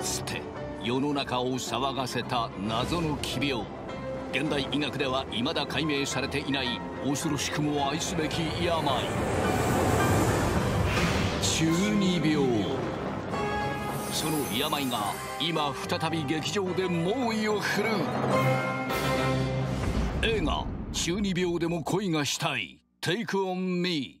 つて世の中を騒がせた謎の奇病。現代医学では未だ解明されていない恐ろしくも愛すべき病。中二病。その病が今再び劇場で猛威を振るう。映画「中二病でも恋がしたい。Take on me」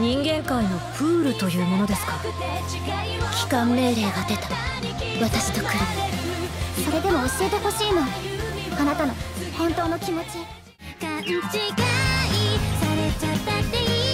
人間界のプールというものですか？帰還命令が出た私と来るそれでも教えてほしいの。あなたの本当の気持ち。勘違いされちゃったっていい